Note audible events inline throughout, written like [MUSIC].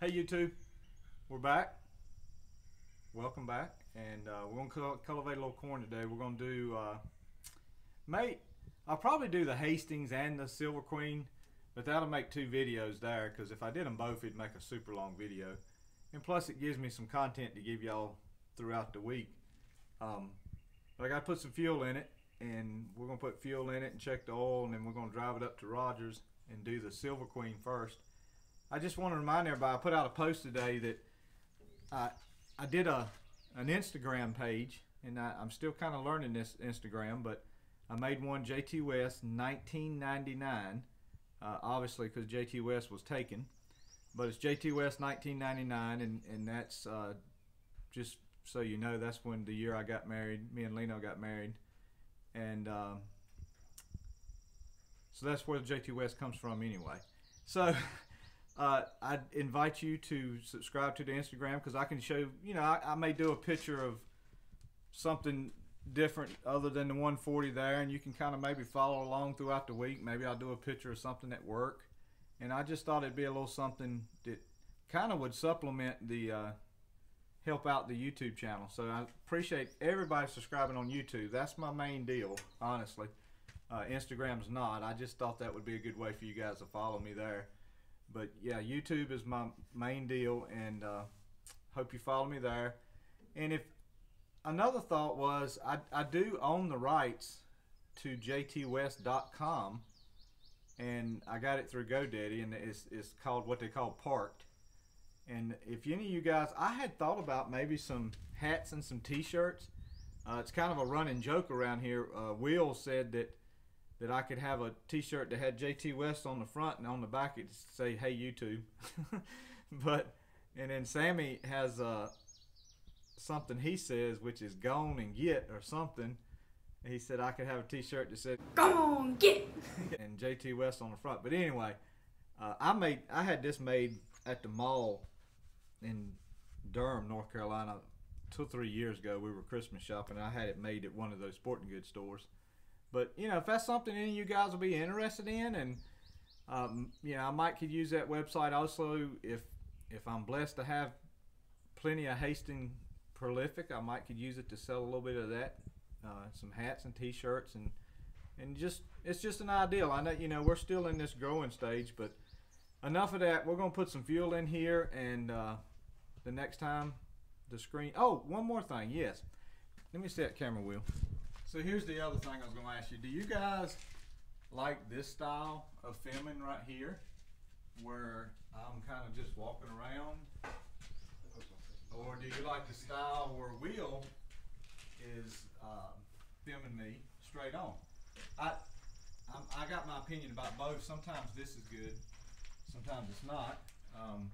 Hey YouTube, we're back. Welcome back, and uh, we're gonna cultivate a little corn today. We're gonna do, uh, mate. I'll probably do the Hastings and the Silver Queen, but that'll make two videos there. Because if I did them both, it'd make a super long video, and plus it gives me some content to give y'all throughout the week. Um, but I gotta put some fuel in it, and we're gonna put fuel in it and check the oil, and then we're gonna drive it up to Rogers and do the Silver Queen first. I just want to remind everybody, I put out a post today that I, I did a an Instagram page, and I, am still kind of learning this Instagram, but I made one JT Wes 1999, uh, obviously because JT Wes was taken, but it's JT Wes 1999, and, and that's uh, just so you know, that's when the year I got married, me and Leno got married, and um, so that's where the JT Wes comes from anyway. So [LAUGHS] uh, I invite you to subscribe to the Instagram because I can show, you know, I, I, may do a picture of something different other than the 140 there, and you can kind of maybe follow along throughout the week. Maybe I'll do a picture of something at work. And I just thought it'd be a little something that kind of would supplement the, uh, help out the YouTube channel. So I appreciate everybody subscribing on YouTube. That's my main deal, honestly. Uh, Instagram's not. I just thought that would be a good way for you guys to follow me there but yeah, YouTube is my main deal, and uh, hope you follow me there. And if another thought was, I, I do own the rights to jtwest.com, and I got it through GoDaddy, and it's, it's called what they call Parked. And if any of you guys, I had thought about maybe some hats and some T-shirts. Uh, it's kind of a running joke around here. Uh, Will said that that I could have a T-shirt that had JT Wes on the front and on the back it say "Hey YouTube," [LAUGHS] but and then Sammy has uh, something he says which is "Gone and Get" or something. And He said I could have a T-shirt that said "Go on, get" [LAUGHS] and JT Wes on the front. But anyway, uh, I made I had this made at the mall in Durham, North Carolina, two or three years ago. We were Christmas shopping. I had it made at one of those sporting goods stores but you know, if that's something any of you guys will be interested in, and um, you know, I might could use that website also if if I'm blessed to have plenty of Hastings prolific, I might could use it to sell a little bit of that, uh, some hats and T-shirts, and and just it's just an ideal. I know you know we're still in this growing stage, but enough of that. We're gonna put some fuel in here, and uh, the next time the screen. Oh, one more thing. Yes, let me that camera wheel. So here's the other thing I was going to ask you. Do you guys like this style of filming right here, where I'm kind of just walking around? Or do you like the style where Will is uh, filming me straight on? I, I'm, i got my opinion about both. Sometimes this is good, sometimes it's not. Um,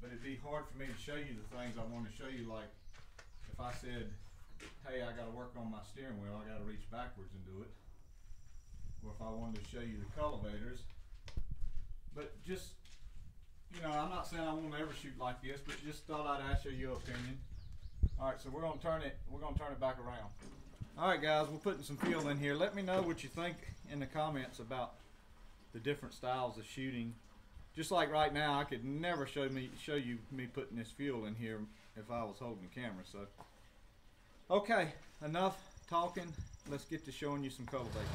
but it'd be hard for me to show you the things I want to show you. Like if I said, hey, I got to work on my steering wheel, I got to reach backwards and do it. Or if I wanted to show you the cultivators. But just, you know, I'm not saying I won't ever shoot like this, but just thought I'd ask you your opinion. All right, so we're gonna turn it. We're gonna turn it back around. All right, guys, we're putting some fuel in here. Let me know what you think in the comments about the different styles of shooting. Just like right now, I could never show me show you me putting this fuel in here if I was holding the camera. So Okay, enough talking. Let's get to showing you some cultivation.